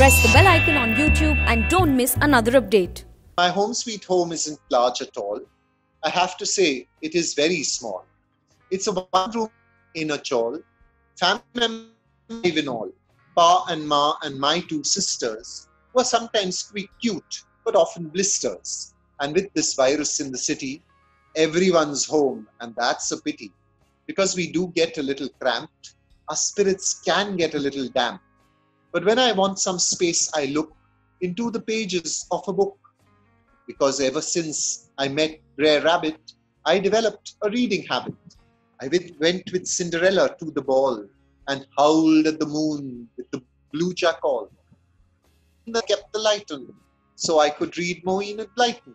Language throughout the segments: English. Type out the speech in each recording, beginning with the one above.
Press the bell icon on YouTube and don't miss another update. My home sweet home isn't large at all. I have to say, it is very small. It's a one room in a chawl. Family members in all. Pa and Ma and my two sisters were sometimes cute, but often blisters. And with this virus in the city, everyone's home, and that's a pity. Because we do get a little cramped, our spirits can get a little damp. But when I want some space, I look into the pages of a book. Because ever since I met Brer Rabbit, I developed a reading habit. I went with Cinderella to the ball and howled at the moon with the blue jackal. I kept the light on so I could read more Enid Blyton.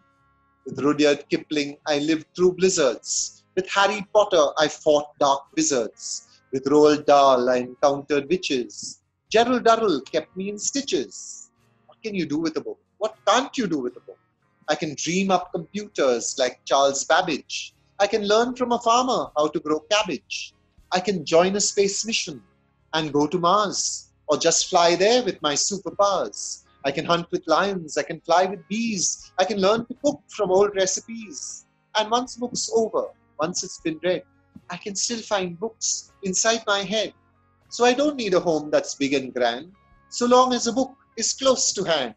With Rudyard Kipling, I lived through blizzards. With Harry Potter, I fought dark wizards. With Roald Dahl, I encountered witches. Gerald Durrell kept me in stitches. What can you do with a book? What can't you do with a book? I can dream up computers like Charles Babbage. I can learn from a farmer how to grow cabbage. I can join a space mission and go to Mars or just fly there with my superpowers. I can hunt with lions. I can fly with bees. I can learn to cook from old recipes. And once book's over, once it's been read, I can still find books inside my head. So I don't need a home that's big and grand, so long as a book is close to hand.